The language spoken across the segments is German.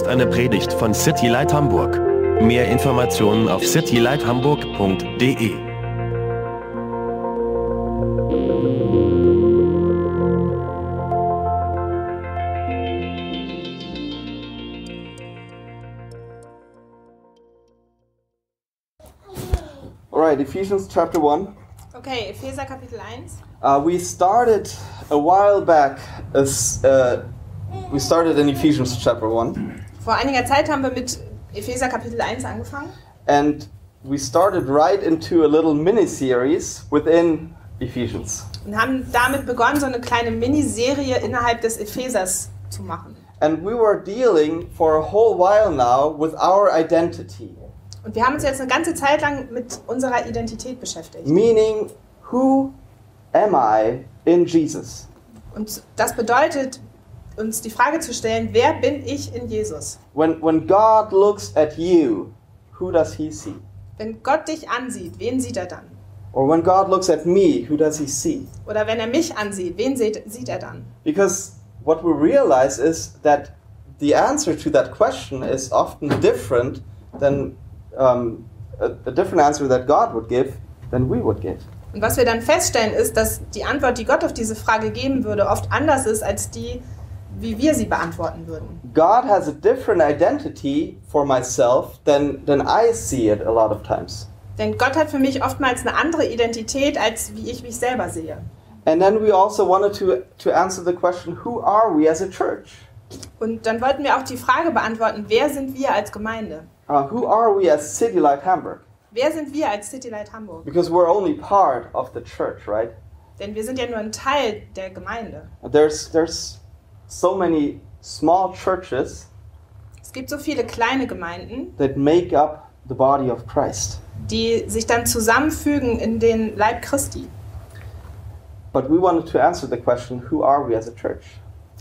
ist eine Predigt von City Light Hamburg. Mehr Informationen auf citylighthamburg.de. All right, Ephesians chapter 1. Okay, Epheser Kapitel 1. Uh, we started a while back, as, uh, we started in Ephesians chapter 1, Vor einiger Zeit haben wir mit Epheser Kapitel 1 angefangen and we started right into a little mini series within Ephesians. und haben damit begonnen, so eine kleine Miniserie innerhalb des Ephesers zu machen. And we were dealing for a whole while now with our identity, Und wir haben uns jetzt eine ganze Zeit lang mit unserer Identität beschäftigt. meaning, who am I in Jesus? Und das bedeutet, uns die Frage zu stellen, wer bin ich in Jesus? When, when God looks at you, who does he see? Wenn Gott dich ansieht, wen sieht er dann? Or when God looks at me, who does he see? Oder wenn er mich ansieht, wen sieht, sieht er dann? Because what we realize is that the answer to that question is often different than um, a, a different answer that God would give than we would give. Und was wir dann feststellen, ist, dass die Antwort, die Gott auf diese Frage geben würde, oft anders ist als die, wie wir sie beantworten würden. God has a different identity for myself than, than I see it a lot of times. Denn Gott hat für mich oftmals eine andere Identität, als wie ich mich selber sehe. And then we also wanted to, to answer the question who are we as a church? Und dann wollten wir auch die Frage beantworten, wer sind wir als Gemeinde? Uh, who are we as City Light Hamburg? Wer sind wir als City Light Hamburg? Because we're only part of the church, right? Denn wir sind ja nur ein Teil der Gemeinde. There's, there's so many small churches Es gibt so viele kleine Gemeinden, that make up the body of Christ. die sich dann zusammenfügen in den Leib Christi. But we wanted to answer the question who are we as a church?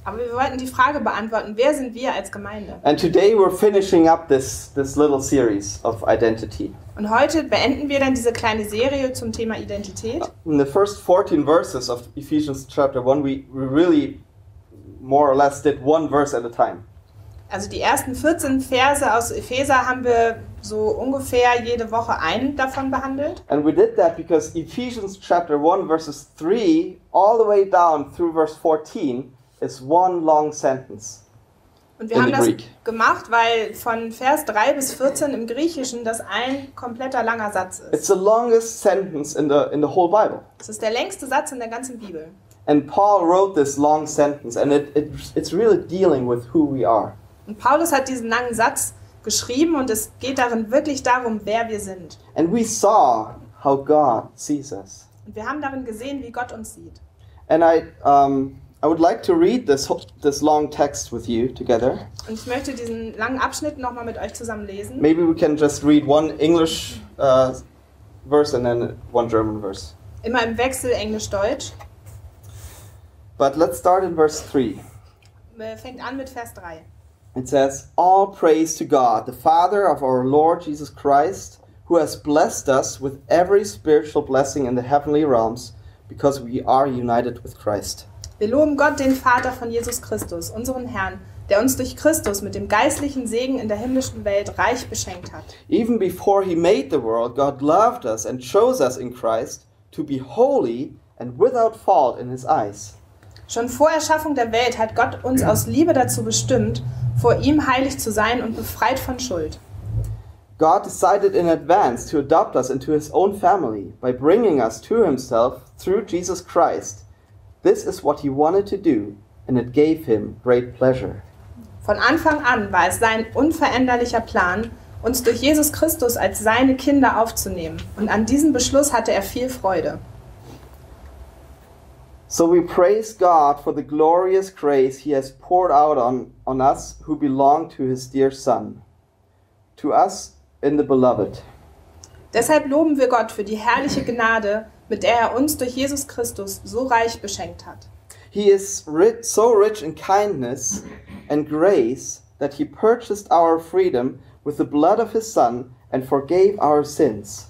Aber wir wollten die Frage beantworten, wer sind wir als Gemeinde? And today we're finishing up this, this little series of identity. Und heute beenden wir dann diese kleine Serie zum Thema Identität. In the first 14 verses of Ephesians chapter 1, we, we really more or less did one verse at a time. Also die ersten 14 Verse aus Epheser haben wir so ungefähr jede Woche einen davon behandelt. And we did that because Ephesians chapter 1, verses 3 all the way down through verse 14 is one long sentence. Und wir In haben das Greek. gemacht, weil von Vers 3 bis 14 im Griechischen das ein kompletter langer Satz It's ist. the longest sentence in the, in the whole Bible. Das ist der längste Satz in der ganzen Bibel. And Paul wrote this long sentence, and it, it, it's really dealing with who we are. Und Paulus hat diesen langen Satz geschrieben und es geht darin wirklich darum, wer wir sind. And we saw how God sees us. Und wir haben darin gesehen, wie Gott uns sieht. And I, um, I would like to read this, this long text with you together. Und ich möchte diesen langen Abschnitt nochmal mit euch zusammen lesen. Maybe we can just read one English uh, verse and then one German verse. Immer im Wechsel Englisch-Deutsch. But let's start in verse 3. Äh, Fängt an mit Vers 3. It says, All praise to God, the Father of our Lord Jesus Christ, who has blessed us with every spiritual blessing in the heavenly realms, because we are united with Christ. Wir loben Gott, den Vater von Jesus Christus, unseren Herrn, der uns durch Christus mit dem geistlichen Segen in der himmlischen Welt reich beschenkt hat. Even before he made the world, God loved us and chose us in Christ to be holy and without fault in his eyes. Schon vor Erschaffung der Welt hat Gott uns aus Liebe dazu bestimmt, vor ihm heilig zu sein und befreit von Schuld. God decided in advance to adopt us into his own family by bringing us to himself through Jesus Christ. This is what he wanted to do, and it gave him great pleasure. Von Anfang an war es sein unveränderlicher Plan, uns durch Jesus Christus als seine Kinder aufzunehmen. Und an diesem Beschluss hatte er viel Freude. So we praise God for the glorious grace he has poured out on, on us who belong to his dear Son. To us in the beloved. Deshalb loben wir Gott für die herrliche Gnade, mit der er uns durch Jesus Christus so reich beschenkt hat. He is rich, so rich in kindness and grace that he purchased our freedom with the blood of his Son and forgave our sins.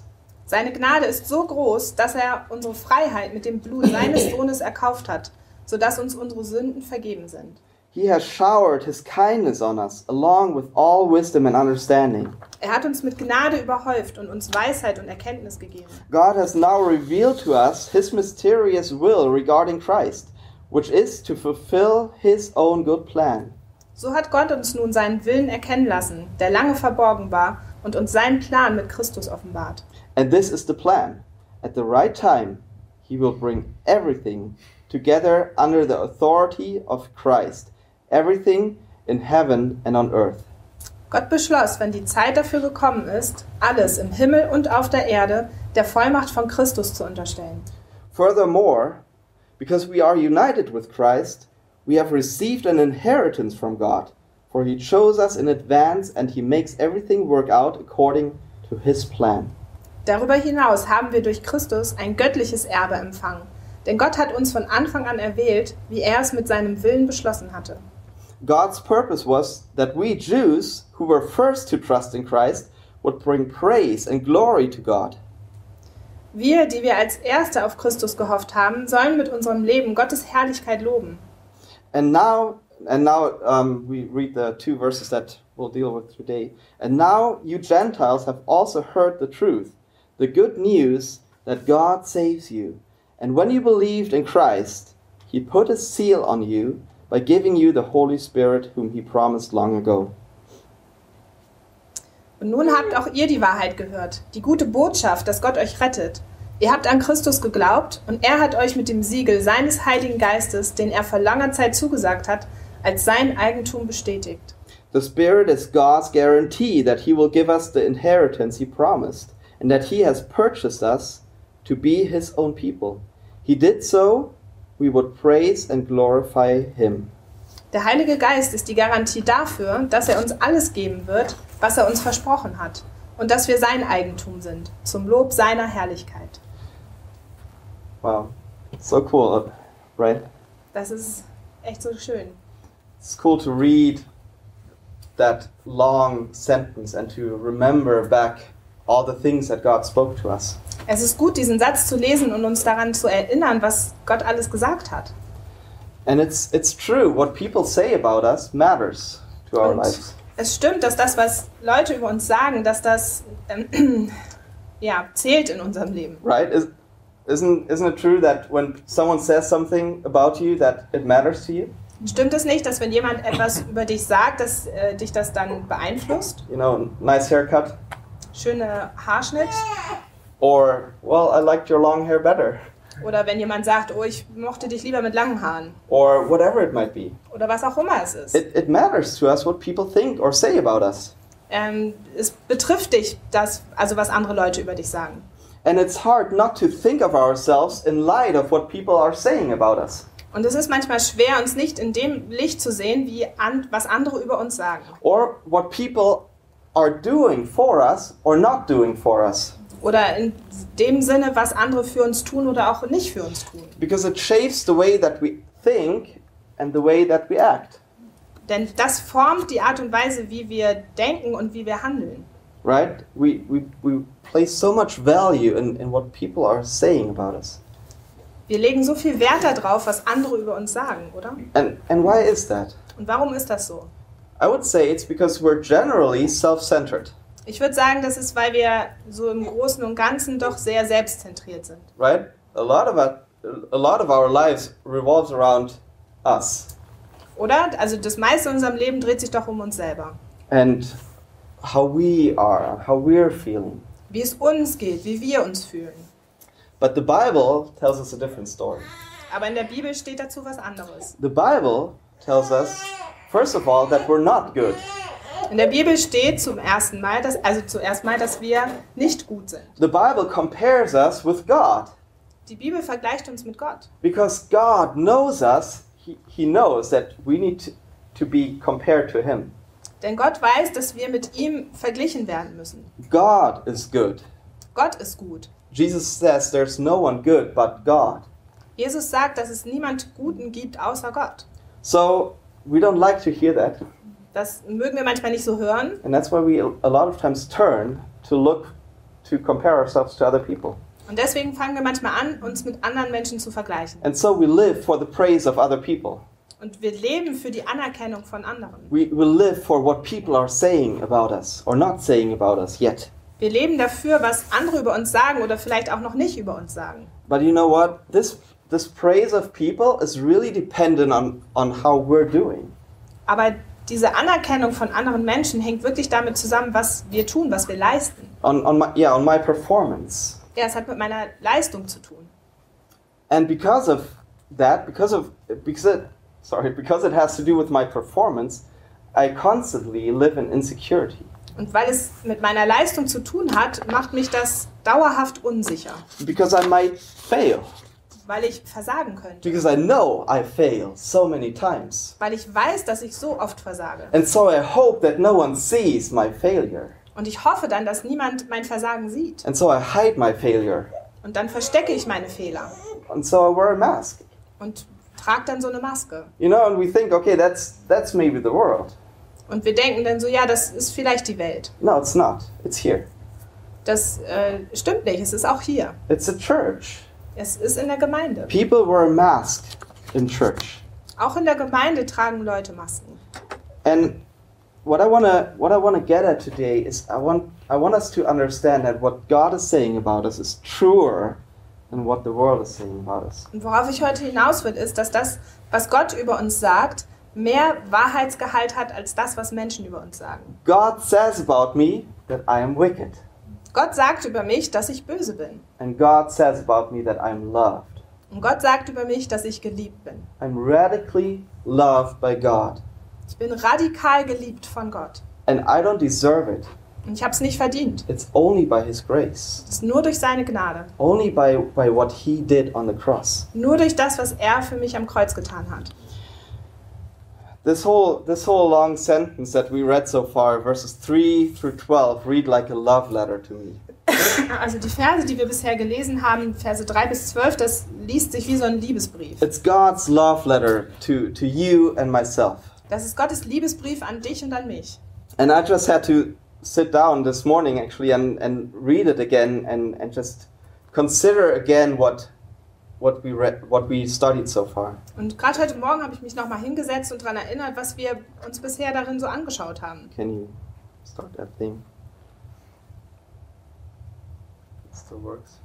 Seine Gnade ist so groß, dass er unsere Freiheit mit dem Blut seines Sohnes erkauft hat, sodass uns unsere Sünden vergeben sind. He has showered his kindness on us, along with all wisdom and understanding. Er hat uns mit Gnade überhäuft und uns Weisheit und Erkenntnis gegeben. God has now revealed to us his mysterious will regarding Christ, which is to fulfill his own good plan. So hat Gott uns nun seinen Willen erkennen lassen, der lange verborgen war, und uns seinen Plan mit Christus offenbart. And this is the plan. At the right time, he will bring everything together under the authority of Christ, everything in heaven and on earth. Gott beschloss, wenn die Zeit dafür gekommen ist, alles im Himmel und auf der Erde der Vollmacht von Christus zu unterstellen. Furthermore, because we are united with Christ, we have received an inheritance from God, for he chose us in advance and he makes everything work out according to his plan. Darüber hinaus haben wir durch Christus ein göttliches Erbe empfangen, denn Gott hat uns von Anfang an erwählt, wie er es mit seinem Willen beschlossen hatte. God's purpose was that we Jews, who were first to trust in Christ, would bring praise and glory to God. Wir, die wir als Erste auf Christus gehofft haben, sollen mit unserem Leben Gottes Herrlichkeit loben. And now, and now um, we read the two verses that we'll deal with today. And now you Gentiles have also heard the truth, the good news that God saves you. And when you believed in Christ, He put a seal on you by giving you the Holy Spirit, whom He promised long ago. Und nun habt auch ihr die Wahrheit gehört, die gute Botschaft, dass Gott euch rettet. Ihr habt an Christus geglaubt und er hat euch mit dem Siegel seines Heiligen Geistes, den er vor langer Zeit zugesagt hat, als sein Eigentum bestätigt. The Spirit is God's guarantee that He will give us the inheritance He promised, and that He has purchased us to be His own people. He did so, we would praise and glorify Him. Der Heilige Geist ist die Garantie dafür, dass er uns alles geben wird, was er uns versprochen hat, und dass wir sein Eigentum sind, zum Lob seiner Herrlichkeit. Wow, so cool, right? Das ist echt so schön. It's cool to read that long sentence and to remember back all the things that God spoke to us. Es ist gut, diesen Satz zu lesen und uns daran zu erinnern, was Gott alles gesagt hat. And it's it's true. What people say about us matters to our Und lives. es stimmt, dass das, was Leute über uns sagen, dass das ähm, ja, zählt in unserem Leben. right? Is, isn't isn't it true that when someone says something about you that it matters to you? Stimmt es nicht, dass wenn jemand etwas über dich sagt, dass äh, dich das dann beeinflusst? You know, nice haircut, Schöner Haarschnitt? or well, I liked your long hair better, Oder wenn jemand sagt, oh, ich mochte dich lieber mit langen Haaren. or whatever it might be. Oder was auch immer es ist. It, it matters to us what people think or say about us, Ähm, es betrifft dich, das, also was andere Leute über dich sagen. and it's hard not to think of ourselves in light of what people are saying about us, Und es ist manchmal schwer, uns nicht in dem Licht zu sehen, wie an, was andere über uns sagen. or what people are doing for us or not doing for us, Oder in dem Sinne, was andere für uns tun oder auch nicht für uns tun. because it shapes the way that we think and the way that we act. Denn das formt die Art und Weise, wie wir denken und wie wir handeln. right? We, we, we place so much value in, in what people are saying about us. Wir legen so viel Wert darauf, was andere über uns sagen, oder? And, and why is that? Und warum ist das so? I would say it's because we're generally self centered, Ich würde sagen, das ist, weil wir so im Großen und Ganzen doch sehr selbstzentriert sind. right? A lot of it, a lot of our lives revolves around us Oder? Also das meiste in unserem Leben dreht sich doch um uns selber. and how we are, how we're feeling. Wie es uns geht, wie wir uns fühlen. But the Bible tells us a different story. Aber in der Bibel steht dazu was anderes. The Bible tells us, first of all, that we're not good. In der Bibel steht zum ersten Mal, dass, also zuerst mal, dass wir nicht gut sind. The Bible compares us with God. Die Bibel vergleicht uns mit Gott. Because God knows us, He, he knows that we need to, to be compared to Him. Denn Gott weiß, dass wir mit ihm verglichen werden müssen. God is good. Gott ist gut. Jesus says there's no one good but God. Jesus sagt, dass es niemand Guten gibt außer Gott. So we don't like to hear that. Das mögen wir manchmal nicht so hören. And that's why we a lot of times turn to look to compare ourselves to other people. Und deswegen fangen wir manchmal an, uns mit anderen Menschen zu vergleichen. And so we live for the praise of other people. Und wir leben für die Anerkennung von anderen. We, we live for what people are saying about us or not saying about us yet. Wir leben dafür, was andere über uns sagen oder vielleicht auch noch nicht über uns sagen. But you know what? This, this praise of people is really dependent on, on how we're doing. Aber diese Anerkennung von anderen Menschen hängt wirklich damit zusammen, was wir tun, was wir leisten. On, on my, yeah, on my performance. Ja, es hat mit meiner Leistung zu tun. And because of that, because of because it, sorry, because it has to do with my performance, I constantly live in insecurity Und weil es mit meiner Leistung zu tun hat, macht mich das dauerhaft unsicher, because I might fail. Weil ich versagen könnte, Because I know I fail so many times. weil ich weiß, dass ich so oft versage. And so I hope that no one sees my failure. Und ich hoffe dann, dass niemand mein Versagen sieht. And so I hide my failure. Und dann verstecke ich meine Fehler And so I wear a mask. und trage dann so eine Maske. You know, and we think, okay, that's that's maybe the world. Und wir denken dann so, ja, das ist vielleicht die Welt. No, it's not. It's here. Das äh, stimmt nicht, es ist auch hier. It's a church. Es ist in der Gemeinde. People wear a mask in church. Auch in der Gemeinde tragen Leute Masken. And what I wanna what I wanna get at today is I want I want us to understand that what God is saying about us is truer than what the world is saying about us. Und worauf ich heute hinaus will, ist, dass das, was Gott über uns sagt, mehr Wahrheitsgehalt hat als das, was Menschen über uns sagen. God says about me that I am wicked. Gott sagt über mich, dass ich böse bin. And God says about me that I'm loved. Und Gott sagt über mich, dass ich geliebt bin. I'm radically loved by God. Ich bin radikal geliebt von Gott. And I don't deserve it. Und ich habe es nicht verdient. It's only by His grace. Es ist nur durch seine Gnade. Only by, by what He did on the cross. Nur durch das, was er für mich am Kreuz getan hat. This whole, this whole long sentence that we read so far, verses 3 through 12, read like a love letter to me. Also die Verse, die wir bisher gelesen haben, Verse 3 bis 12, das liest sich wie so ein Liebesbrief. It's God's love letter to, to you and myself. Das ist Gottes Liebesbrief an dich und an mich. And I just had to sit down this morning actually and, and read it again and, and just consider again what, what, we read, what we studied so far. Und gerade heute Morgen habe ich mich nochmal hingesetzt und daran erinnert, was wir uns bisher darin so angeschaut haben. Can you start that thing? It still works.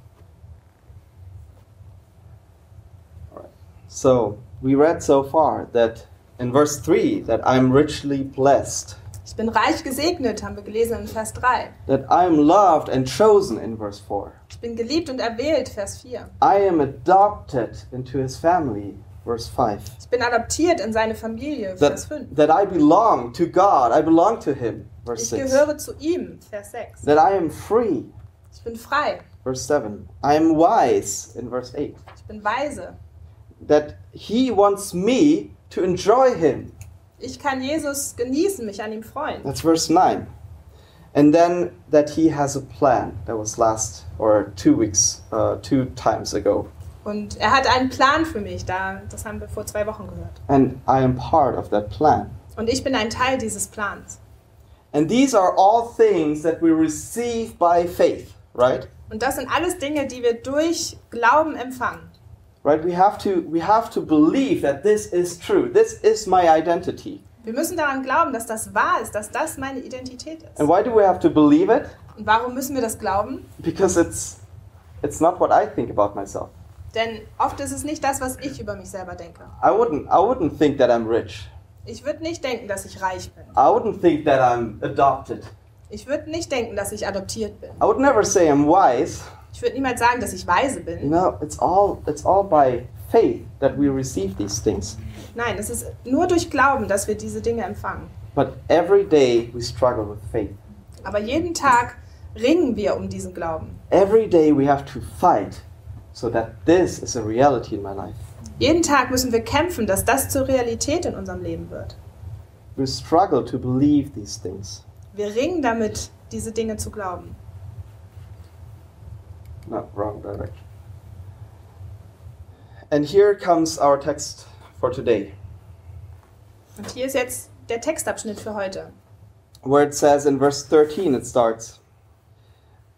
Alright. So, we read so far that in verse 3 that I'm richly blessed, Ich bin reich gesegnet, haben wir gelesen in Vers 3. that I'm loved and chosen in verse 4. Ich bin geliebt und erwählt, Vers 4. I am adopted into his family, verse 5. Ich bin adoptiert in seine Familie, Vers That, 5. that I belong to God, I belong to him, verse Ich 6. gehöre zu ihm, Vers 6. That I am free, Ich bin frei. verse 7. I am wise, in verse 8. Ich bin weise. That he wants me to enjoy him, Ich kann Jesus genießen, mich an ihm freuen. that's verse 9. And then that he has a plan, that was last, or two weeks, uh, two times ago. Und er hat einen Plan für mich, da, das haben wir vor zwei Wochen gehört. And I am part of that plan. Und ich bin ein Teil dieses Plans. And these are all things that we receive by faith, right? Und das sind alles Dinge, die wir durch Glauben empfangen. Right we have to we have to believe that this is true this is my identity Wir müssen daran glauben, dass das wahr ist, dass das meine Identität ist. and why do we have to believe it Und warum müssen wir das glauben? because it's it's not what i think about myself Denn oft ist es nicht das, was ich über mich selber denke. i wouldn't i wouldn't think that i'm rich Ich würde nicht denken, dass ich reich bin. i wouldn't think that i'm adopted Ich würde nicht denken, dass ich adoptiert bin. i would never say i'm wise Ich würde niemals sagen, dass ich weise you bin. know it's all it's all by faith that we receive these things Nein, es ist nur durch Glauben, dass wir diese Dinge empfangen. but every day we struggle with faith Aber jeden Tag ringen wir um diesen Glauben. every day we have to fight so that this is a reality in my life Jeden Tag müssen wir kämpfen, dass das zur Realität in unserem Leben wird. we struggle to believe these things Wir ringen damit, diese Dinge zu glauben. Not wrong direction. And here comes our text for today, Und hier ist jetzt der Textabschnitt für heute. where it says in verse 13, it starts,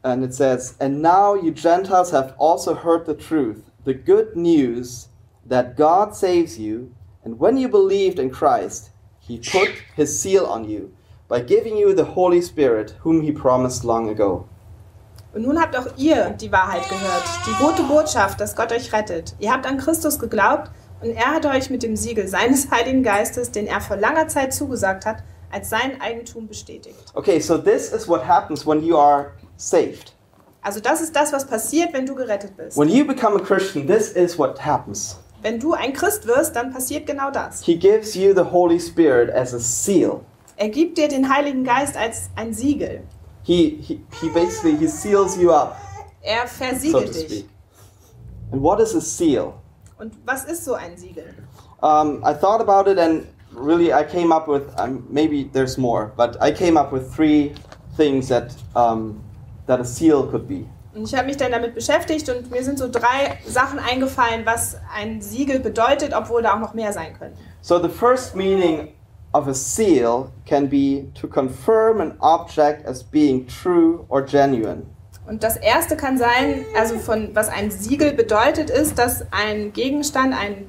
and it says, And now you Gentiles have also heard the truth, the good news that God saves you And when you believed in Christ, he put his seal on you by giving you the Holy Spirit, whom he promised long ago. Und nun habt auch ihr die Wahrheit gehört, die gute Botschaft, dass Gott euch rettet. Ihr habt an Christus geglaubt und er hat euch mit dem Siegel seines Heiligen Geistes, den er vor langer Zeit zugesagt hat, als sein Eigentum bestätigt. Okay, so this is what happens when you are saved. Also das ist das, was passiert, wenn du gerettet bist. When you become a Christian, this is what happens. Wenn du ein Christ wirst, dann passiert genau das. He gives you the Holy Spirit as a seal. Er gibt dir den Heiligen Geist als ein Siegel. He, he, he basically he seals you up, Er so versiegelt to dich. And what is a seal? Und was ist so ein Siegel? Um, I thought about it and really I came up with um, maybe there's more, but I came up with three things that um, that a seal could be. Und ich habe mich dann damit beschäftigt und mir sind so drei Sachen eingefallen, was ein Siegel bedeutet, obwohl da auch noch mehr sein können. So the first meaning of a seal can be to confirm an object as being true or genuine. Und das erste kann sein, also von was ein Siegel bedeutet, ist, dass ein Gegenstand, ein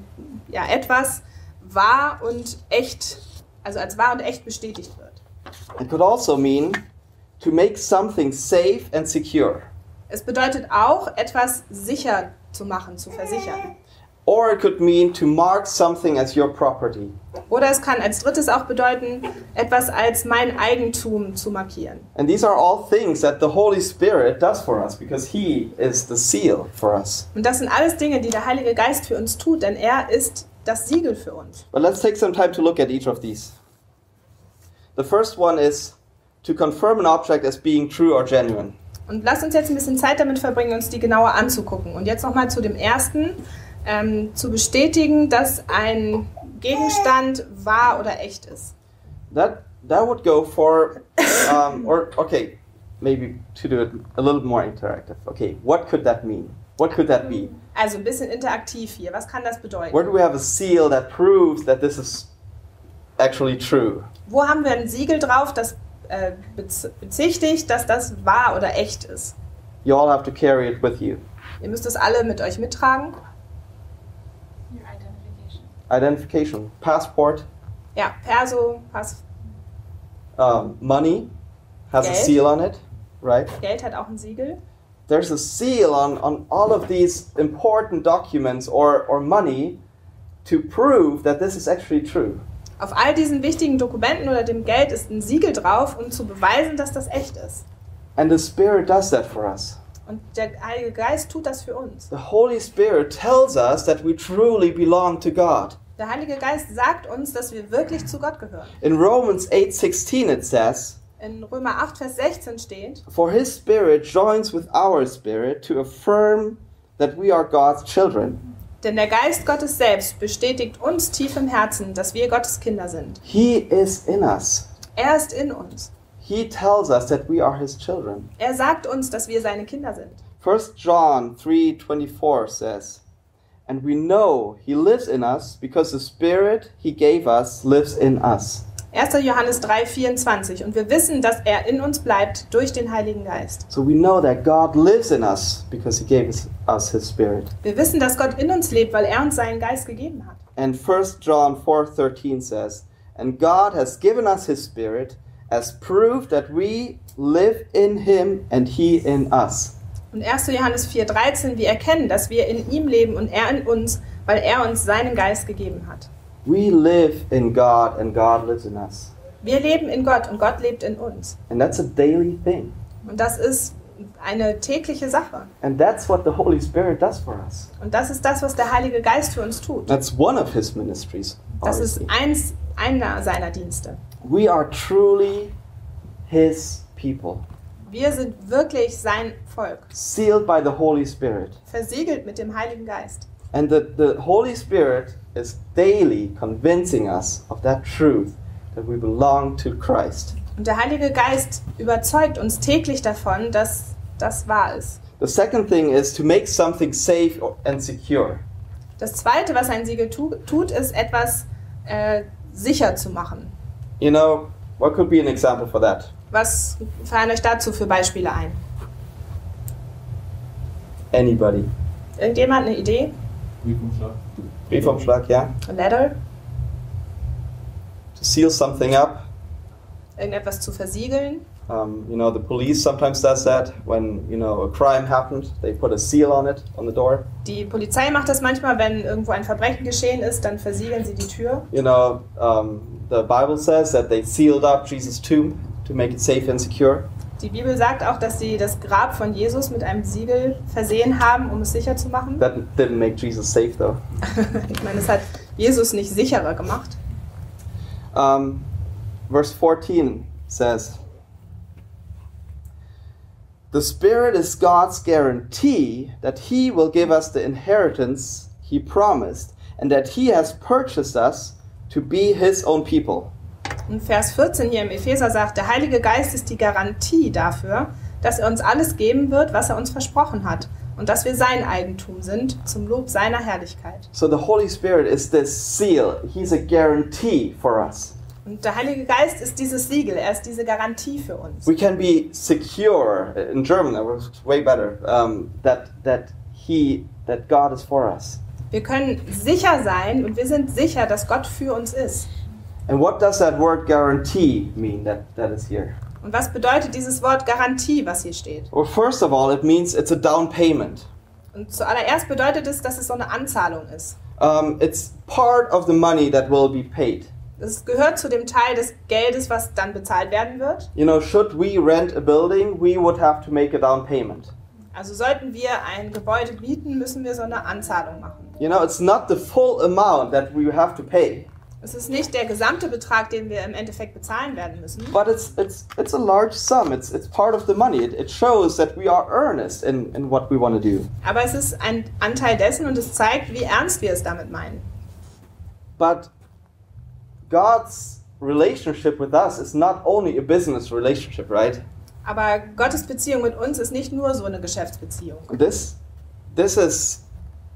ja etwas wahr und echt, also als wahr und echt bestätigt wird. It could also mean to make something safe and secure. Es bedeutet auch, etwas sicher zu machen, zu versichern. Or it could mean to mark something as your property. Oder es kann als drittes auch bedeuten, etwas als mein Eigentum zu markieren. And these are all things that the Holy Spirit does for us because He is the seal for us. Und das sind alles Dinge, die der Heilige Geist für uns tut, denn er ist das Siegel für uns. But let's take some time to look at each of these. The first one is to confirm an object as being true or genuine. Und lasst uns jetzt ein bisschen Zeit damit verbringen, uns die genauer anzugucken. Und jetzt nochmal zu dem ersten, ähm, zu bestätigen, dass ein Gegenstand wahr oder echt ist. That that would go for, um, or okay, maybe to do it a little more interactive. Okay, what could that mean? What could that be? Also ein bisschen interaktiv hier. Was kann das bedeuten? Where do we have a seal that proves that this is actually true? Wo haben wir ein Siegel drauf, das äh, bez- bezichtigt, dass das wahr oder echt ist? You all have to carry it with you. Ihr müsst es alle mit euch mittragen. Identification. Passport, Ja, Perso, Pass, um, money has a Geld. seal on it, right? Geld hat auch ein Siegel. There's a seal on, on all of these important documents or, or money to prove that this is actually true. Auf all diesen wichtigen Dokumenten oder dem Geld ist ein Siegel drauf, um zu beweisen, dass das echt ist. And the Spirit does that for us. Und der Heilige Geist tut das für uns. The Holy Spirit tells us that we truly belong to God. Der Heilige Geist sagt uns, dass wir wirklich zu Gott gehören. In Romans 8:16 it says, In Römer 8, Vers 16 steht, "For his spirit joins with our spirit to affirm that we are God's children." denn der Geist Gottes selbst bestätigt uns tief im Herzen, dass wir Gottes Kinder sind. He is in us. Er ist in uns. He tells us that we are his children. Er sagt uns, dass wir seine Kinder sind. 1 John 3:24 says, "And we know he lives in us because the spirit he gave us lives in us." 1. Johannes 3, 24. Und wir wissen, dass er in uns bleibt durch den Heiligen Geist. So we know that God lives in us because he gave us, us his spirit. Wir wissen, dass Gott in uns lebt, weil er uns seinen Geist gegeben hat. And 1 John 4:13 says, "And God has given us his spirit as proof that we live in him and he in us." Und 1. Johannes 4, 13. Wir erkennen, dass wir in ihm leben und er in uns, weil er uns seinen Geist gegeben hat. We live in God and God lives in us. Wir leben in Gott und Gott lebt in uns. And that's a daily thing. Und das ist eine tägliche Sache. And that's what the Holy Spirit does for us. Und das ist das, was der Heilige Geist für uns tut. That's one of his ministries. Das ist eins, einer seiner Dienste. We are truly his people, Wir sind wirklich sein Volk, sealed by the Holy Spirit. versiegelt mit dem Heiligen Geist. And the, the Holy Spirit is daily convincing us of that truth that we belong to Christ. Und der Heilige Geist überzeugt uns täglich davon, dass das wahr ist. The second thing is to make something safe and secure. Das Zweite, was ein Siegel tu tut, ist etwas äh, sicher zu machen. You know, what could be an example for that? Was fallen euch dazu für Beispiele ein? Anybody? Irgendjemand eine Idee? Briefumschlag. Briefumschlag, yeah? A letter? seal something up. irgendetwas zu versiegeln. Um, you know, the police sometimes does that when you know a crime happened. They put a seal on it on the door. Die Polizei macht das manchmal, wenn irgendwo ein Verbrechen geschehen ist, dann versiegeln sie die Tür. You know, um, the Bible says that they sealed up Jesus' tomb to make it safe and secure. Die Bibel sagt auch, dass sie das Grab von Jesus mit einem Siegel versehen haben, um es sicher zu machen. That didn't make Jesus safe though. ich meine, es hat Jesus nicht sicherer gemacht. Um, verse 14 says, The Spirit is God's guarantee that He will give us the inheritance He promised and that He has purchased us to be His own people. Und Vers 14 hier im Epheser sagt, der Heilige Geist ist die Garantie dafür, dass er uns alles geben wird, was er uns versprochen hat und dass wir sein Eigentum sind, zum Lob seiner Herrlichkeit. So the Holy Spirit is this seal, He's a guarantee for us. Und der Heilige Geist ist dieses Siegel, er ist diese Garantie für uns. We can be secure in German, that was way better, um, that, that He, that God is for us. Wir können sicher sein und wir sind sicher, dass Gott für uns ist. And what does that word guarantee mean that, that is here? Und was bedeutet dieses Wort Garantie, was hier steht? Well, first of all, it means it's a down payment. Und zuallererst bedeutet es, dass es so eine Anzahlung ist. Um, it's part of the money that will be paid. Es gehört zu dem Teil des Geldes, was dann bezahlt werden wird. You know, should we rent a building, we would have to make a down payment. Also sollten wir ein Gebäude mieten, müssen wir so eine Anzahlung machen. You know, it's not the full amount that we have to pay, Es ist nicht der gesamte Betrag, den wir im Endeffekt bezahlen werden müssen, but it's it's it's a large sum. It's it's part of the money. It, it shows that we are earnest in, in what we want to do. aber es ist ein Anteil dessen und es zeigt, wie ernst wir es damit meinen. But God's relationship with us is not only a business relationship, right? Aber Gottes Beziehung mit uns ist nicht nur so eine Geschäftsbeziehung. This this is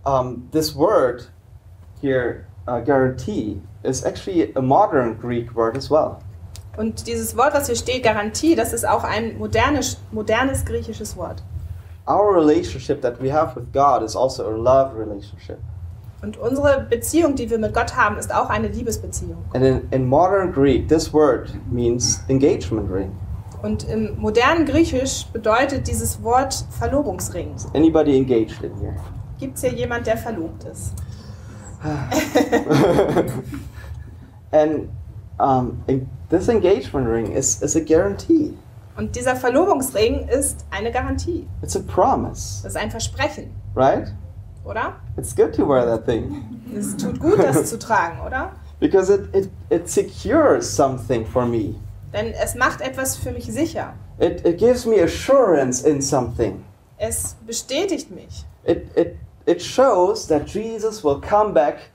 um, this word here, uh, guarantee, is actually a modern Greek word as well. Und dieses Wort, was hier steht, Garantie, das ist auch ein modernes, modernes griechisches Wort. Our relationship that we have with God is also a love relationship. Und unsere Beziehung, die wir mit Gott haben, ist auch eine Liebesbeziehung. And in, in modern Greek, this word means engagement ring. Und im modernen Griechisch bedeutet dieses Wort Verlobungsring. Anybody engaged in here? Gibt es hier jemand, der verlobt ist? and um, this engagement ring is, is a guarantee. Und dieser Verlobungsring ist eine Garantie. It's a promise, Das ist ein Versprechen, right? oder? It's good to wear that thing Es tut gut, das zu tragen, oder? because it, it, it secures something for me. Denn es macht etwas für mich sicher. It, it gives me assurance in something. Es bestätigt mich. It, it, it shows that Jesus will come back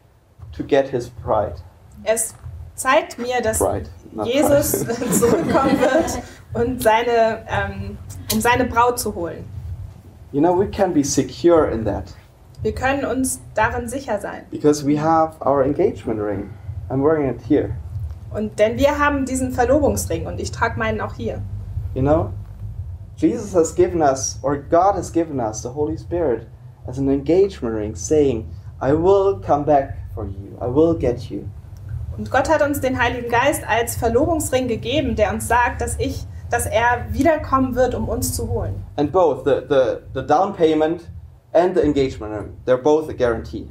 to get his bride. Es zeigt mir, dass Bride, Jesus bride. zurückkommen wird, und seine, ähm, um seine Braut zu holen. You know, we can be secure in that Wir können uns darin sicher sein. because we have our engagement ring. I'm wearing it here. Und denn wir haben diesen Verlobungsring und ich trage meinen auch hier. You know, Jesus has given us, or God has given us, the Holy Spirit as an engagement ring, saying, I will come back for you, I will get you. Und Gott hat uns den Heiligen Geist als Verlobungsring gegeben, der uns sagt, dass ich, dass er wiederkommen wird, um uns zu holen. And both, the, the, the down payment and the engagement ring, they're both a guarantee.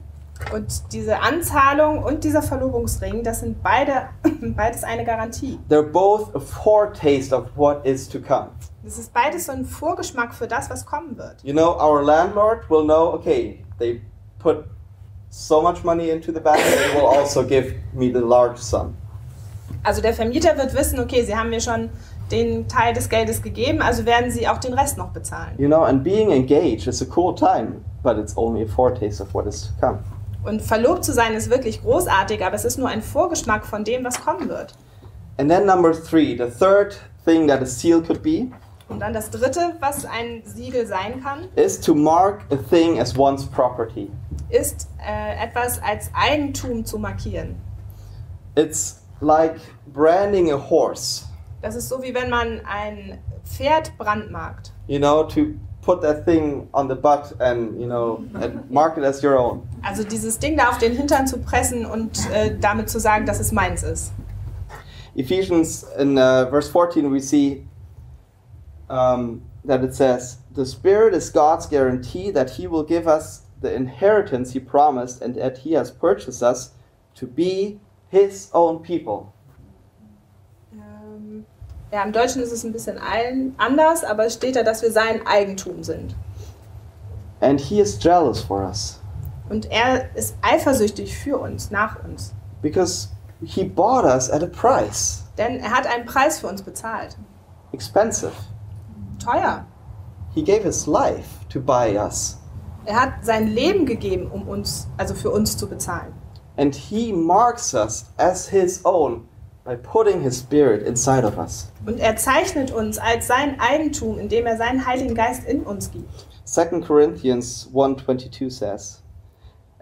Und diese Anzahlung und dieser Verlobungsring, das sind beide, beides eine Garantie. They're both a foretaste of what is to come. Das ist beides so ein Vorgeschmack für das, was kommen wird. You know, our landlord will know, okay, they put so much money into the bank, they will also give me the large sum. Also der Vermieter wird wissen, okay, sie haben mir schon den Teil des Geldes gegeben, also werden sie auch den Rest noch bezahlen. You know, and being engaged is a cool time, but it's only a foretaste of what is to come. Und verlobt zu sein ist wirklich großartig, aber es ist nur ein Vorgeschmack von dem, was kommen wird. And then number three, the third thing that a seal could be Und dann das dritte, was ein Siegel sein kann, is to mark a thing as one's property. ist äh, etwas als Eigentum zu markieren. It's like branding a horse, Das ist so wie wenn man ein Pferd brandmarkt. you know, to put that thing on the butt and, you know, and mark it as your own. Also dieses Ding da auf den Hintern zu pressen und äh, damit zu sagen, dass es meins ist. Ephesians in uh, verse 14, we see um, that it says, The Spirit is God's guarantee that He will give us the inheritance He promised and that He has purchased us to be His own people. Ja, im Deutschen ist es ein bisschen ein, anders, aber es steht da, dass wir sein Eigentum sind. And He is jealous for us Und er ist eifersüchtig für uns, nach uns. because He bought us at a price. Denn er hat einen Preis für uns bezahlt. Expensive. Teuer. He gave His life to buy us. Er hat sein Leben gegeben, um uns, also für uns zu bezahlen. And He marks us as His own by putting His Spirit inside of us. Und er zeichnet uns als sein Eigentum, indem er seinen Heiligen Geist in uns gibt. 2 Corinthians 1:22 says,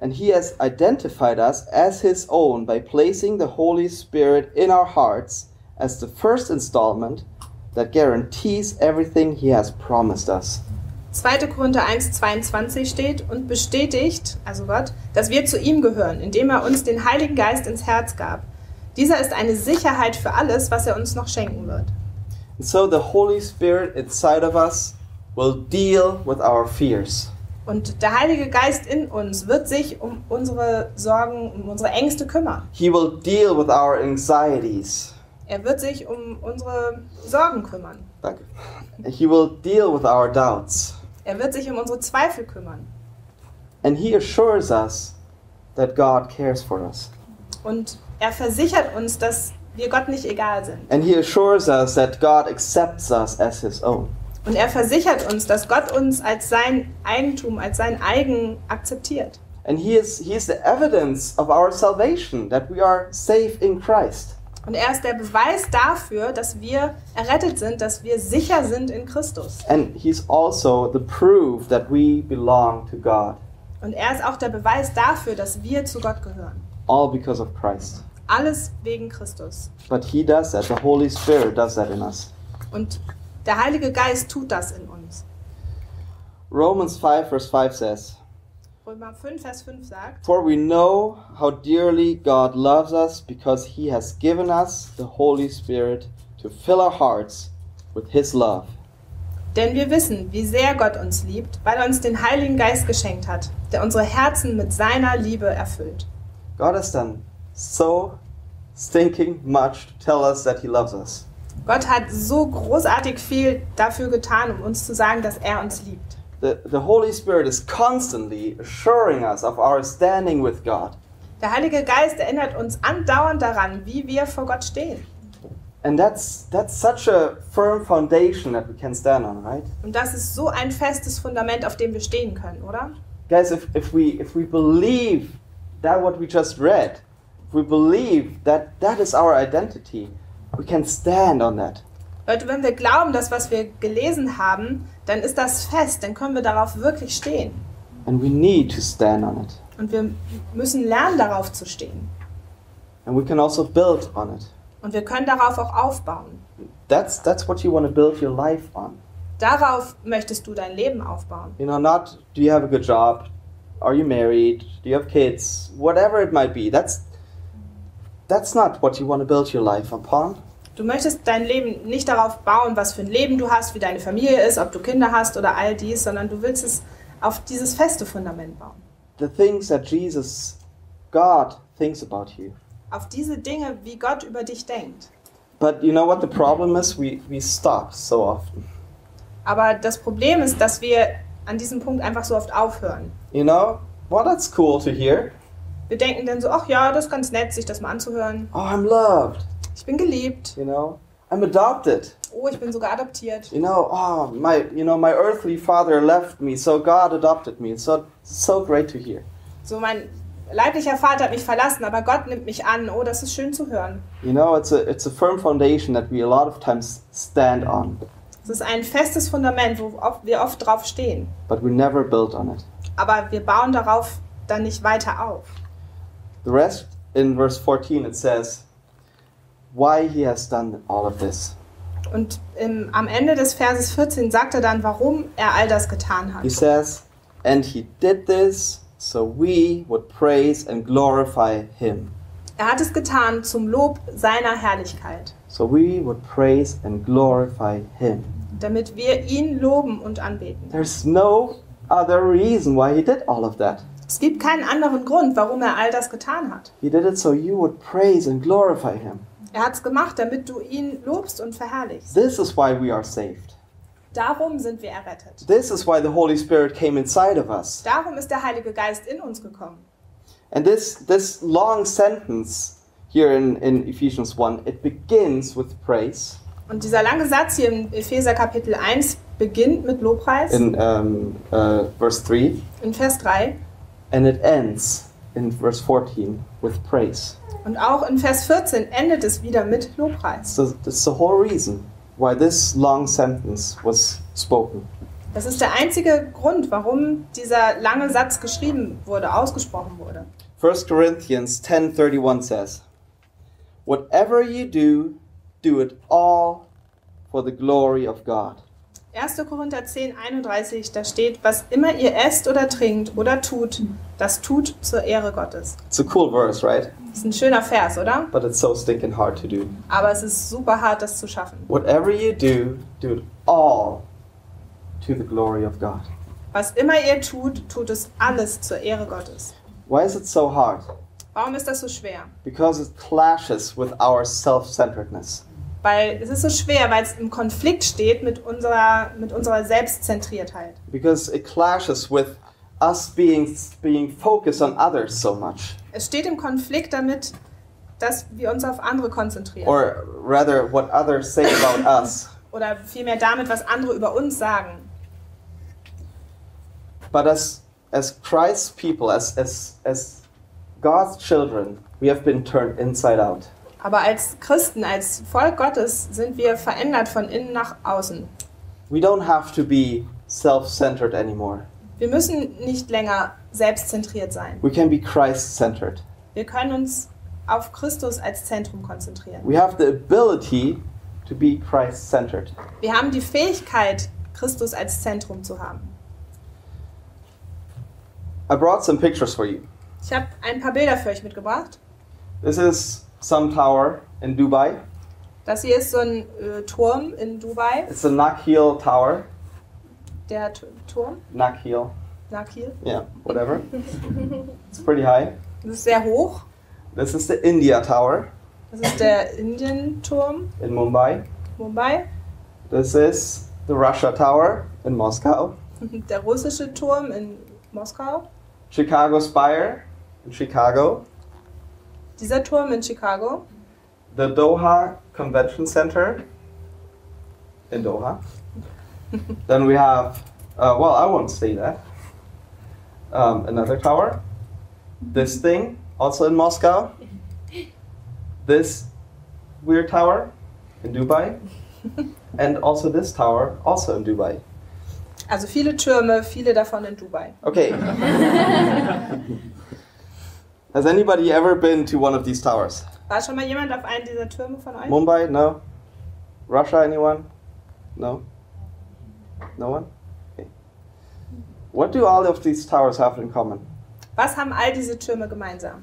"And he has identified us as his own by placing the Holy Spirit in our hearts as the first installment that guarantees everything he has promised us." 2. Korinther 1, 22 steht und bestätigt, also Gott, dass wir zu ihm gehören, indem er uns den Heiligen Geist ins Herz gab. Dieser ist eine Sicherheit für alles, was er uns noch schenken wird. And so the Holy Spirit inside of us will deal with our fears. Und der Heilige Geist in uns wird sich um unsere Sorgen, um unsere Ängste kümmern. He will deal with our anxieties. Er wird sich um unsere Sorgen kümmern. Danke. He will deal with our doubts. Er wird sich um unsere Zweifel kümmern. And he assures us that God cares for us. Und er versichert uns, dass wir Gott nicht egal sind. And he assures us that God accepts us as his own. Und er versichert uns, dass Gott uns als sein Eigentum, als sein Eigen akzeptiert. And he is he is the evidence of our salvation that we are safe in Christ. Und er ist der Beweis dafür, dass wir errettet sind, dass wir sicher sind in Christus. And he's also the proof that we belong to God. Und er ist auch der Beweis dafür, dass wir zu Gott gehören. All because of Christ. Alles wegen Christus. But he does that. The Holy Spirit does that in us. Und der Heilige Geist tut das in uns. Romans 5 verse 5 says, Römer 5, Vers 5 sagt, For we know how dearly God loves us because he has given us the Holy Spirit to fill our hearts with his love. denn wir wissen, wie sehr Gott uns liebt, weil er uns den Heiligen Geist geschenkt hat, der unsere Herzen mit seiner Liebe erfüllt. God has done so stinking much to tell us that he loves us. Gott hat so großartig viel dafür getan, um uns zu sagen, dass er uns liebt. The, the Holy Spirit is constantly assuring us of our standing with God. Der Heilige Geist erinnert uns andauernd daran, wie wir vor Gott stehen. And that's, that's such a firm foundation that we can stand on, right? Und das ist so ein festes Fundament, auf dem wir stehen können, oder? Guys, if, if, we, if we believe that what we just read, we believe that that is our identity, we can stand on that. Leute, wenn wir glauben, dass was wir gelesen haben, dann ist das fest, dann können wir darauf wirklich stehen. And we need to stand on it. Und wir müssen lernen, darauf zu stehen. And we can also build on it. Und wir können darauf auch aufbauen. That's, that's what you want to build your life on. Darauf möchtest du dein Leben aufbauen. You know, not do you have a good job? Are you married? Do you have kids? Whatever it might be. That's that's not what you want to build your life upon. Du möchtest dein Leben nicht darauf bauen, was für ein Leben du hast, wie deine Familie ist, ob du Kinder hast oder all dies, sondern du willst es auf dieses feste Fundament bauen. The things that Jesus, God thinks about you. Auf diese Dinge, wie Gott über dich denkt. But you know what the problem is? We we stop so often. Aber das Problem ist, dass wir an diesem Punkt einfach so oft aufhören. You know, well that's cool to hear. Wir denken dann so, ach ja, das ist ganz nett, sich das mal anzuhören. Oh, I'm loved. Ich bin geliebt. You know, I'm adopted. Oh, ich bin sogar adoptiert. You know, oh my, you know, my earthly father left me, so God adopted me. It's so so great to hear. So, mein leiblicher Vater hat mich verlassen, aber Gott nimmt mich an. Oh, das ist schön zu hören. You know, it's a it's a firm foundation that we a lot of times stand on, Es ist ein festes Fundament, wo wir oft drauf stehen. but we never build on it. Aber wir bauen darauf dann nicht weiter auf. The rest in verse 14 it says why he has done all of this. Und im, am Ende des Verses 14 sagt er dann, warum er all das getan hat. He says, and he did this so we would praise and glorify him. Er hat es getan zum Lob seiner Herrlichkeit, So we would praise and glorify Him. damit wir ihn loben und anbeten. There's no other reason why He did all of that. Es gibt keinen anderen Grund, warum er all das getan hat. He did it so you would praise and glorify Him. Er hat es gemacht, damit du ihn lobst und verherrlichst. This is why we are saved. Darum sind wir errettet. This is why the Holy Spirit came inside of us. Darum ist der Heilige Geist in uns gekommen. And this, this long sentence here in, in Ephesians 1, it begins with praise. Und dieser lange Satz hier im Epheser Kapitel 1 beginnt mit Lobpreis in um, uh, verse 3, in Vers 3 and it ends in verse 14 with praise. und auch in Vers 14 endet es wieder mit Lobpreis. So that's the whole reason why this long sentence was spoken. Das ist der einzige Grund, warum dieser lange Satz geschrieben wurde, ausgesprochen wurde. 1 Corinthians 10:31 says, "Whatever you do, do it all for the glory of God." 1. Korinther 10, 31, da steht, was immer ihr esst oder trinkt oder tut, das tut zur Ehre Gottes. It's a cool verse, right? Das ist ein schöner Vers, oder? But it's so stinking hard to do. Aber es ist super hart, das zu schaffen. Whatever you do, do it all to the glory of God. Was immer ihr tut, tut es alles zur Ehre Gottes. Why is it so hard? Warum ist das so schwer? Because it clashes with our self-centeredness. Weil es ist so schwer, weil es im Konflikt steht mit unserer, mit unserer Selbstzentriertheit. because it clashes with us being being focused on others so much Es steht im Konflikt damit, dass wir uns auf andere konzentrieren. or rather what others say about us Oder vielmehr damit, was andere über uns sagen. but as as christ's people as as as god's children we have been turned inside out Aber als Christen, als Volk Gottes sind wir verändert von innen nach außen. we don't have to be self-centered anymore Wir müssen nicht länger selbstzentriert sein. we can be christ-centered Wir können uns auf Christus als Zentrum konzentrieren. we have the ability to be christ-centered Wir haben die Fähigkeit, Christus als Zentrum zu haben. i brought some pictures for you Ich habe ein paar Bilder für euch mitgebracht. this is some tower in dubai Das hier ist so ein äh, Turm in Dubai. it's a nakheel tower Der T Turm, nakheel Nakhil. Yeah, whatever. it's pretty high. Das ist sehr hoch. This is the India Tower Das ist der Indien-Turm, in Mumbai. Mumbai. This is the Russia Tower in Moscow. Der russische Turm in Moskau. Chicago Spire in Chicago. Dieser Turm in Chicago. The Doha Convention Center in Doha. then we have, uh, well, I won't say that. Um, another tower. This thing, also in Moscow. This weird tower in Dubai. and also this tower, also in Dubai. Also viele Türme, viele davon in Dubai. Okay. Has anybody ever been to one of these towers? War schon mal jemand auf einen dieser Türme von euch? Mumbai? No. Russia? Anyone? No. No one. Okay. What do all of these towers have in common? Was haben all diese Türme gemeinsam?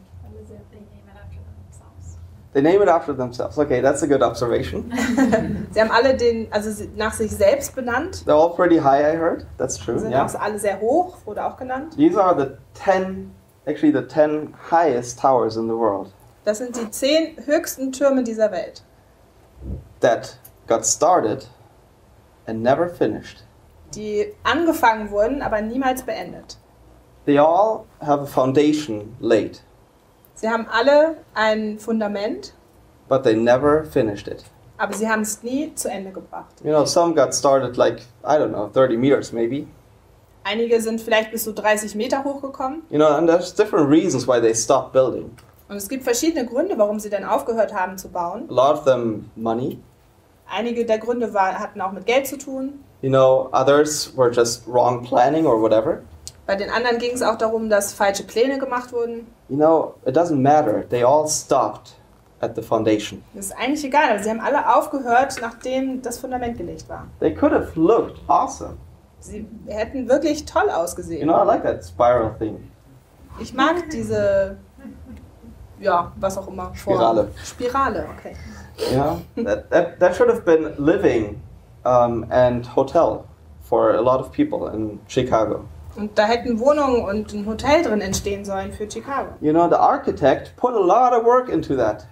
They name it after themselves. Okay, that's a good observation. Sie haben alle den, also nach sich selbst benannt. They're all pretty high, I heard. That's Sie true. sind Yeah. auch alle sehr hoch, wurde auch genannt. These are the ten, actually the ten highest towers in the world Das sind die zehn höchsten Türme dieser Welt, that got started and never finished. die angefangen wurden, aber niemals beendet. They all have a foundation laid, Sie haben alle ein Fundament, but they never finished it. aber sie haben es nie zu Ende gebracht. You know, some got started like, I don't know, 30 meters maybe. Einige sind vielleicht bis zu 30 Meter hochgekommen. You know, and there's different reasons why they stopped building. Und es gibt verschiedene Gründe, warum sie dann aufgehört haben zu bauen. A lot of them money. Einige der Gründe war, hatten auch mit Geld zu tun. You know, others were just wrong planning or whatever. Bei den anderen ging es auch darum, dass falsche Pläne gemacht wurden. You know, it doesn't matter. They all stopped at the foundation. Das ist eigentlich egal, aber sie haben alle aufgehört, nachdem das Fundament gelegt war. They could have looked awesome. Sie hätten wirklich toll You ausgesehen. know, I like that spiral thing. Ich mag diese ja, was auch immer. vor- Spirale. Spirale, okay. Yeah, that, that, that should have been living um, and hotel for a lot of people in Chicago. Und da hätten Wohnungen und ein Hotel drin entstehen sollen für Chicago. You know, the architect put a lot of work into that,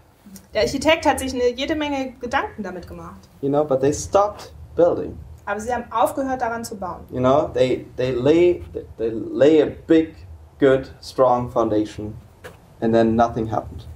Der Architekt hat sich eine, jede Menge Gedanken damit gemacht. you know, but they stopped building. Aber sie haben aufgehört, daran zu bauen. You know, they, they, lay, they lay a big, good, strong foundation, and then nothing happened.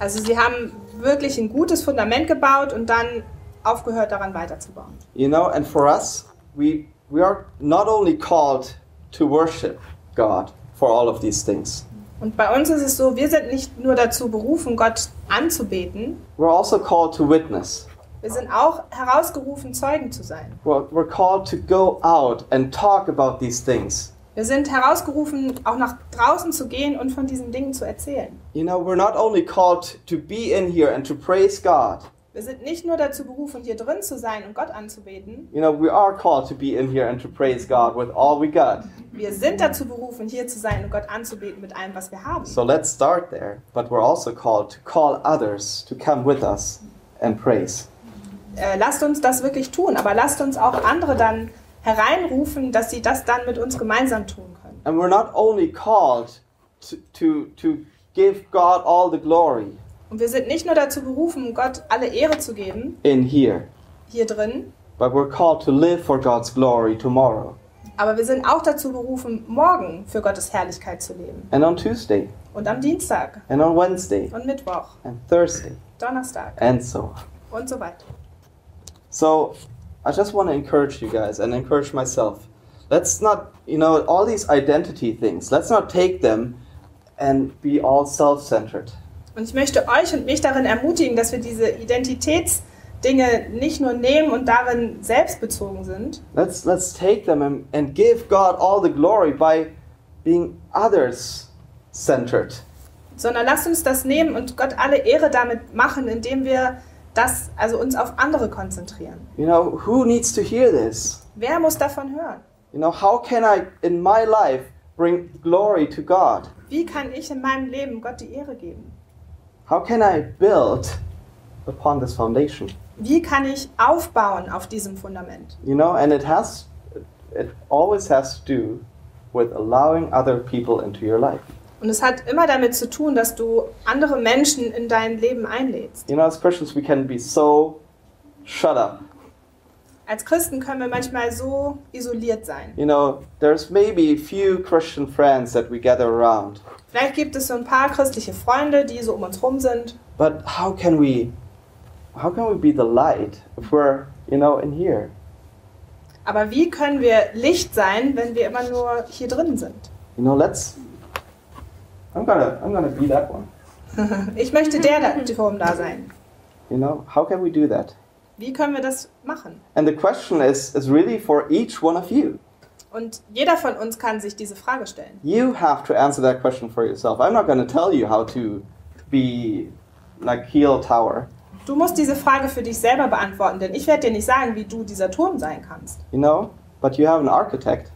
Also sie haben wirklich ein gutes Fundament gebaut und dann aufgehört, daran weiterzubauen. You know, and for us, we, we are not only called to worship God for all of these things, Und bei uns ist es so, wir sind nicht nur dazu berufen, Gott anzubeten, we're also called to witness. Wir sind auch herausgerufen, Zeugen zu sein. We're, we're called to go out and talk about these things. Wir sind herausgerufen, auch nach draußen zu gehen und von diesen Dingen zu erzählen. You know, we're not only called to be in here and to praise God. Wir sind nicht nur dazu berufen, hier drin zu sein und Gott anzubeten. You know, we are called to be in here and to praise God with all we got. Wir sind dazu berufen, hier zu sein und Gott anzubeten mit allem, was wir haben. So let's start there. But we're also called to call others to come with us and praise. Äh, lasst uns das wirklich tun, aber lasst uns auch andere dann hereinrufen, dass sie das dann mit uns gemeinsam tun können. And we're not only called to, to, to give God all the glory Und wir sind nicht nur dazu berufen, Gott alle Ehre zu geben, in here, hier drin, but we're called to live for God's glory tomorrow aber wir sind auch dazu berufen, morgen für Gottes Herrlichkeit zu leben. and on Tuesday Und am Dienstag and on Wednesday und Mittwoch, and Thursday Donnerstag and so on. und so weiter. So I just want to encourage you guys and encourage myself. Let's not, you know, all these identity things, let's not take them and be all self centered. Und ich möchte euch und mich darin ermutigen, dass wir diese Identitätsdinge nicht nur nehmen und darin selbstbezogen sind, Let's, let's take them and, and give God all the glory by being others centered. sondern lasst uns das nehmen und Gott alle Ehre damit machen, indem wir das, also uns auf andere konzentrieren. You know, who needs to hear this? Wer muss davon hören? You know, how can I, in my life, bring glory to God? Wie kann ich in meinem Leben Gott die Ehre geben? How can I build upon this foundation? Wie kann ich aufbauen auf diesem Fundament? You know, and it has, it always has to do with allowing other people into your life. Und es hat immer damit zu tun, dass du andere Menschen in dein Leben einlädst. You know, as Christians, we can be so shut up. Als Christen können wir manchmal so isoliert sein. You know, there's maybe a few Christian friends that we gather around, Vielleicht gibt es so ein paar christliche Freunde, die so um uns rum sind. but how can we, how can we be the light if we're, you know, in here? Aber wie können wir Licht sein, wenn wir immer nur hier drin sind? You know, let's. I'm gonna, I'm gonna be that one. Ich möchte der Turm da sein. You know, how can we do that? Wie können wir das machen? And the question is, is really for each one of you. Und jeder von uns kann sich diese Frage stellen. You have to answer that question for yourself. I'm not going to tell you how to be like Heel Tower. Du musst diese Frage für dich selber beantworten, denn ich werde dir nicht sagen, wie du dieser Turm sein kannst. you know but you have an architect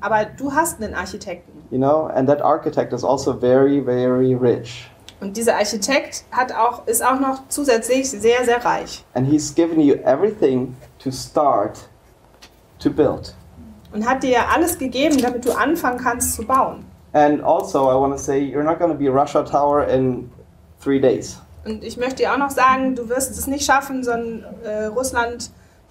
Aber du hast einen Architekten. You know and that architect is also very very rich Und dieser Architekt hat auch, ist auch noch zusätzlich sehr, sehr reich. and he's given you everything to start to build Und hat dir alles gegeben, damit du anfangen kannst zu bauen. and also i want to say you're not going to be russia tower in three days Und ich möchte dir auch noch sagen, du wirst es nicht schaffen, so ein äh,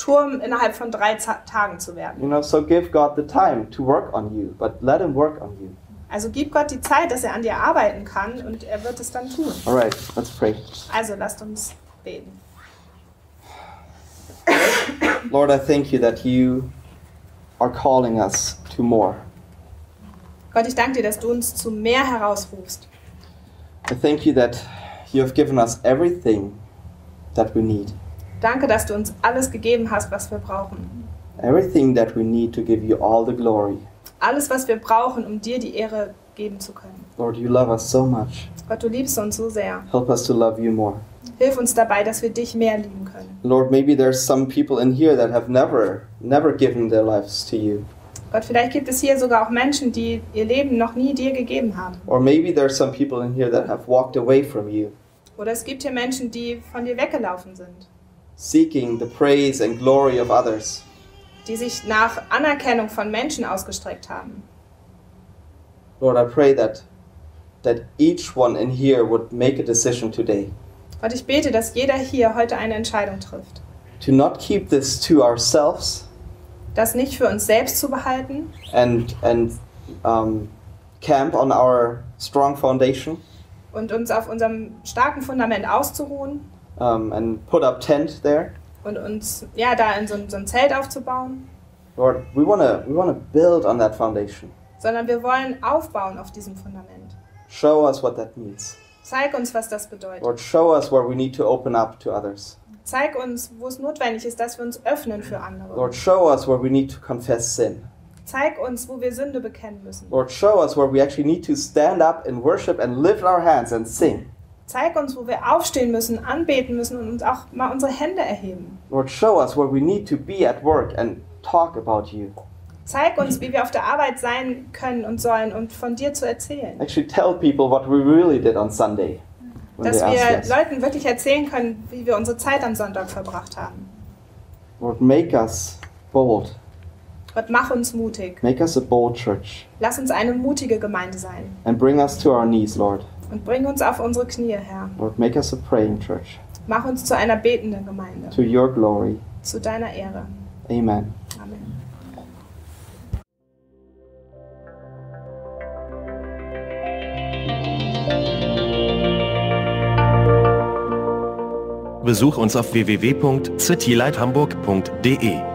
Russland-Turm innerhalb von drei Ta Tagen zu werden. you know so give god the time to work on you but let him work on you Also gib Gott die Zeit, dass er an dir arbeiten kann und er wird es dann tun. all right let's pray Also lasst uns beten. lord i thank you that you are calling us to more Gott, ich danke dir, dass du uns zu mehr herausrufst. i thank you that you have given us everything that we need Danke, dass du uns alles gegeben hast, was wir brauchen. everything that we need to give you all the glory. Alles, was wir brauchen, um dir die Ehre geben zu können. Lord, you love us so much. Gott, du liebst uns so sehr. Help us to love you more. Hilf uns dabei, dass wir dich mehr lieben können. Lord, maybe there's some people in here that have never, never given their lives to you. Gott, vielleicht gibt es hier sogar auch Menschen, die ihr Leben noch nie dir gegeben haben. Or maybe there's some people in here that have walked away from you, Oder es gibt hier Menschen, die von dir weggelaufen sind, seeking the praise and glory of others. die sich nach Anerkennung von Menschen ausgestreckt haben. Lord, I pray that that each one in here would make a decision today Gott, ich bete, dass jeder hier heute eine Entscheidung trifft. to not keep this to ourselves Das nicht für uns selbst zu behalten and and um, camp on our strong foundation und uns auf unserem starken Fundament auszuruhen um, and put up tent there. und uns ja da in so, so ein Zelt aufzubauen, Lord, we wanna we wanna build on that foundation. sondern wir wollen aufbauen auf diesem Fundament. Show us what that means. Zeig uns, was das bedeutet. Lord, show us where we need to open up to others. Zeig uns, wo es notwendig ist, dass wir uns öffnen für andere. Lord, show us where we need to confess sin. Zeig uns, wo wir Sünde bekennen müssen. Lord, show us where we actually need to stand up in worship and lift our hands and sing. Zeig uns, wo wir aufstehen müssen, anbeten müssen und uns auch mal unsere Hände erheben. Lord, show us where we need to be at work and talk about you. Zeig uns, wie wir auf der Arbeit sein können und sollen und von dir zu erzählen. Actually, tell people what we really did on Sunday Dass wir. Leuten wirklich erzählen können, wie wir unsere Zeit am Sonntag verbracht haben. Lord, make us bold. Gott, mach uns mutig. Make us a bold church Lass uns eine mutige Gemeinde sein. and bring us to our knees, Lord. Und bring uns auf unsere Knie, Herr. Lord, make us a praying church Mach uns zu einer betenden Gemeinde. to your glory. Zu deiner Ehre. Amen. Amen. Besuch uns auf www.citylighthamburg.de.